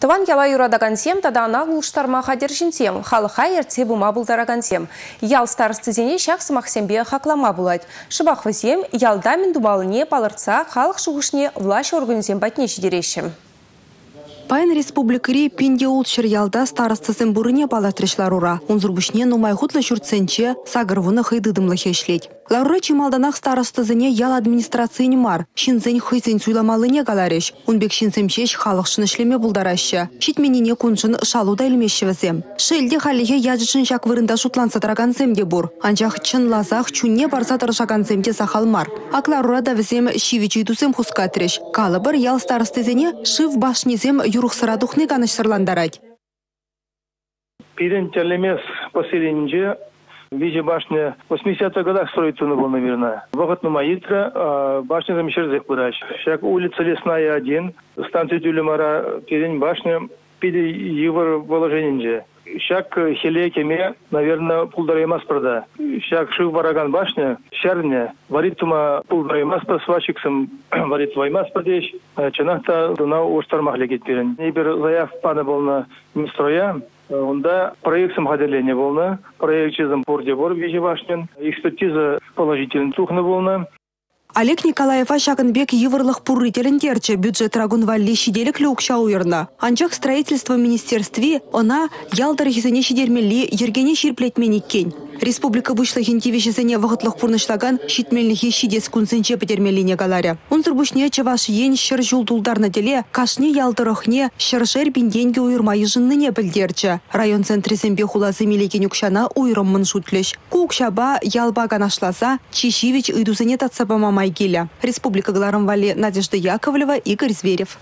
Тыван яла юрадагансем, тада ана ұлыштарма қадер жінсем, халыға ерте бума бұлдарагансем. Ял старыстызене шақ сымақсембе хақлама бұлайды. Шыбақ візем, ялда мен дубалыне палыртса, халық шығышне влаш организем батне жидерешім. Пайн республикари пинде улчыр ялда старостысын бурыне балатырышлар ура. Унзурбушне нумай хутлы шурценче сагырвуны хыйдыдымлы хешлеть. Лаура чималданах старостызыне ял администрацияне мар. Шинзен хыйзен суйламалыне галареш. Унбек шинзем шеш халықшын ішлеме бұлдарашы. Шитменіне күншін шалуда илмешшевізем. Шелде халихе яжышын жак вырында шутланса де бур. Анчах чын лазах чунне барса тарышаганземде сахалмар. Акларура да візем шивичи дусем хускатреш. Калыбыр ял старостызыне шив башнезем юрухсыра духны ганыштырландарать. Пирен телемес поселенже Вижу башня 80-х годах строится было, наверное. Выход на Маитра, башня замещает Курач. Шаг улица Лесная 1, станция Тюлемара, Пирень башня, пиде евро положение. Шак хеле кеме, наверное, пулдараймас прада. Шак шив бараган башня, шарня, варит тума пулдараймас па свачиксам, варит ваймас падеш. Чанахта дуна уштармах легет пирен. Небір заяв пана болна строя, Онда проектсом хадерлене болна, проект чизым порде бор башнен, экспертиза положительный тухны болна. Олег Николаева Шагынбек еврлых пуррителін терчі бюджет рагун валли шиделік люкша уйырна. Анчақ строительство министерстве она ялдар хизене шидермелли ергене ширплетмені кен. Республика бұшлы хентивешізіне вағытлық пұрнышлаган шитмеліхе шидес күнсінче пітермеліне галаря. Унзыр бұшне чаваш ен шыр жулдулдарна деле кашне ялдырықне шыршер бінденге уйырмайы жынныне білдерчі. Район центризембе хулазы мелекен үкшана уйрыммын шутлеш. Кукшаба ялбаган ашласа Чешивич татсабама майгеля. Республика Гларам Надежда Яковлева, Игорь Зверев.